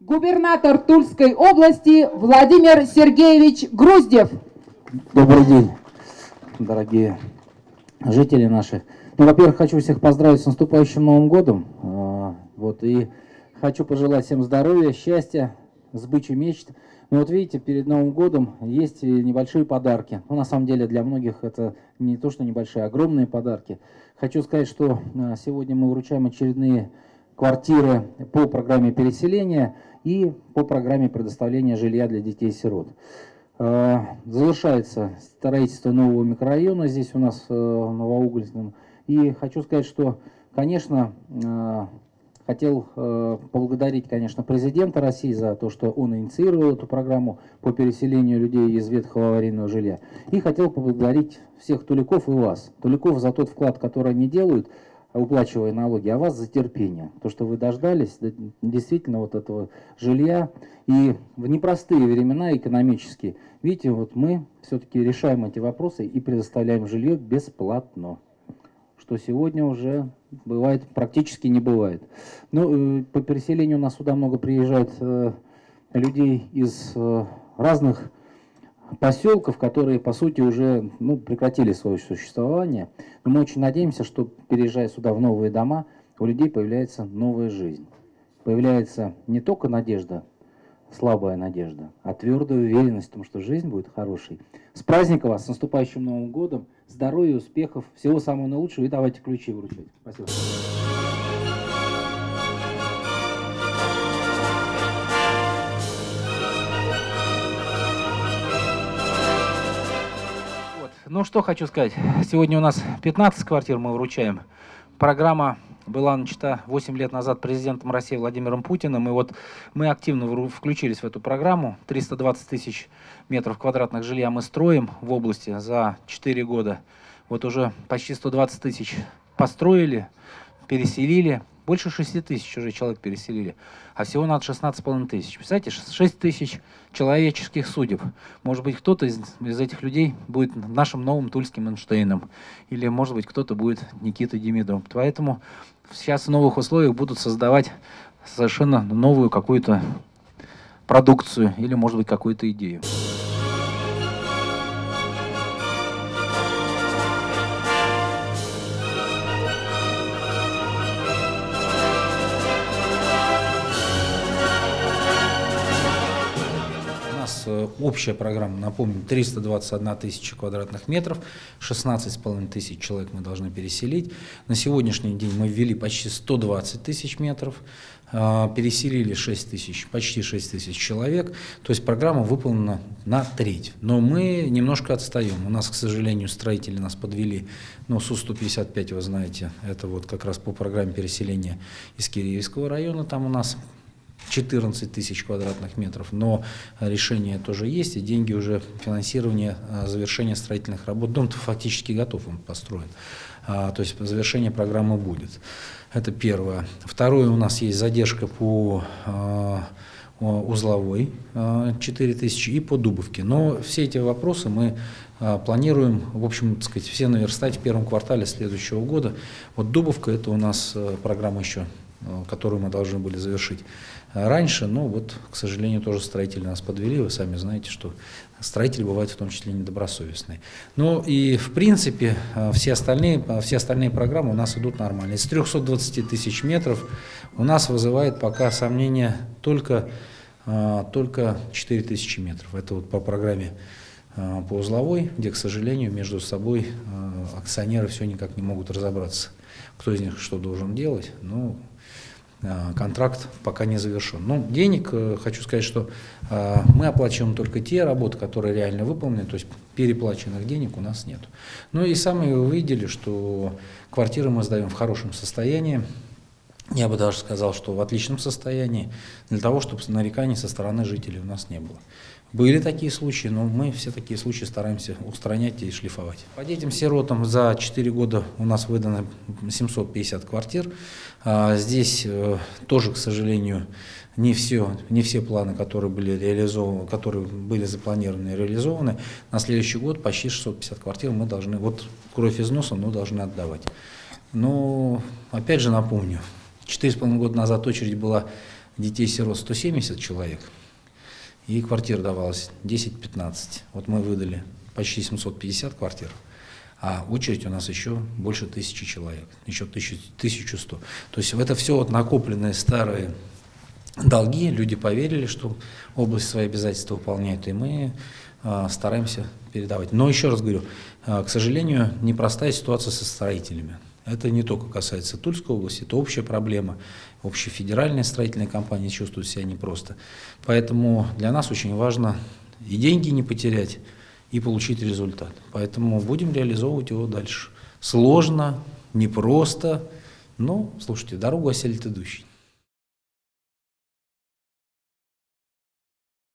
губернатор Тульской области Владимир Сергеевич Груздев. Добрый день, дорогие жители наши. Ну, во-первых, хочу всех поздравить с наступающим Новым годом. А, вот, и хочу пожелать всем здоровья, счастья, сбычи мечт. Ну вот видите, перед Новым годом есть небольшие подарки. Ну, на самом деле, для многих это не то, что небольшие, а огромные подарки. Хочу сказать, что а, сегодня мы вручаем очередные квартиры по программе переселения и по программе предоставления жилья для детей-сирот. А, завершается строительство нового микрорайона здесь у нас э, в Новоугольском. И хочу сказать, что, конечно, а, хотел э, поблагодарить, конечно, президента России за то, что он инициировал эту программу по переселению людей из ветхого аварийного жилья. И хотел поблагодарить всех туликов и вас. Туликов за тот вклад, который они делают – уплачивая налоги, а вас за терпение. То, что вы дождались действительно вот этого жилья. И в непростые времена экономические, видите, вот мы все-таки решаем эти вопросы и предоставляем жилье бесплатно. Что сегодня уже бывает, практически не бывает. Ну, э, по переселению у нас сюда много приезжает э, людей из э, разных поселков, которые, по сути, уже ну, прекратили свое существование. Но мы очень надеемся, что, переезжая сюда в новые дома, у людей появляется новая жизнь. Появляется не только надежда, слабая надежда, а твердая уверенность в том, что жизнь будет хорошей. С праздником вас, с наступающим Новым годом, здоровья, успехов, всего самого наилучшего и давайте ключи вручать. Спасибо. Ну что хочу сказать. Сегодня у нас 15 квартир мы вручаем. Программа была начата 8 лет назад президентом России Владимиром Путиным. И вот мы активно включились в эту программу. 320 тысяч метров квадратных жилья мы строим в области за 4 года. Вот уже почти 120 тысяч построили, переселили. Больше 6 тысяч уже человек переселили, а всего надо 16,5 тысяч. Представляете, 6 тысяч человеческих судеб. Может быть, кто-то из, из этих людей будет нашим новым Тульским Эйнштейном, или, может быть, кто-то будет Никитой Демидовым. Поэтому сейчас в новых условиях будут создавать совершенно новую какую-то продукцию или, может быть, какую-то идею. Общая программа, напомню, 321 тысяча квадратных метров, 16,5 тысяч человек мы должны переселить. На сегодняшний день мы ввели почти 120 тысяч метров, а, переселили 6 тысяч, почти 6 тысяч человек. То есть программа выполнена на треть. Но мы немножко отстаем. У нас, к сожалению, строители нас подвели. Но СУ-155, вы знаете, это вот как раз по программе переселения из Киреевского района. Там у нас 14 тысяч квадратных метров, но решение тоже есть, и деньги уже финансирование а, завершения строительных работ. Дом фактически готов, он построен. А, то есть завершение программы будет. Это первое. Второе, у нас есть задержка по а, узловой 4 тысячи и по Дубовке. Но все эти вопросы мы планируем, в общем, так сказать, все наверстать в первом квартале следующего года. Вот Дубовка, это у нас программа еще, которую мы должны были завершить раньше, но вот, к сожалению, тоже строители нас подвели. Вы сами знаете, что строители бывают в том числе недобросовестные. Ну и, в принципе, э, все остальные, э, все остальные программы у нас идут нормально. Из 320 тысяч метров у нас вызывает пока сомнения только, э, только 4 тысячи метров. Это вот по программе по узловой, где, к сожалению, между собой акционеры все никак не могут разобраться, кто из них что должен делать. Ну, Э, контракт пока не завершен. Но денег, э, хочу сказать, что мы оплачиваем только те работы, которые реально выполнены, то есть переплаченных денег у нас нет. Ну и сами вы видели, что квартиры мы сдаем в хорошем состоянии, я бы даже сказал, что в отличном состоянии, для того, чтобы нареканий со стороны жителей у нас не было. Были такие случаи, но мы все такие случаи стараемся устранять и шлифовать. По детям-сиротам за 4 года у нас выдано 750 квартир. А здесь э, тоже, к сожалению, не все, не все планы, которые были реализованы, которые были запланированы и реализованы. На следующий год почти 650 квартир мы должны, вот кровь из носа, но должны отдавать. Но, опять же напомню, 4,5 года назад очередь была детей-сирот 170 человек, и квартир давалось 10-15. Вот мы выдали почти 750 квартир, а очередь у нас еще больше тысячи человек, еще 1100. То есть это все вот накопленные старые долги, люди поверили, что область свои обязательства выполняет, и мы э, стараемся передавать. Но еще раз говорю, э, к сожалению, непростая ситуация со строителями. Это не только касается Тульской области, это общая проблема. Общефедеральные строительные компании чувствуют себя непросто. Поэтому для нас очень важно и деньги не потерять, и получить результат. Поэтому будем реализовывать его дальше. Сложно, непросто, но, слушайте, дорогу оселит идущий.